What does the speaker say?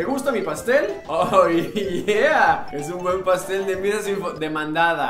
¿Te gusta mi pastel? Oh, yeah. Es un buen pastel de mira su info- demandada.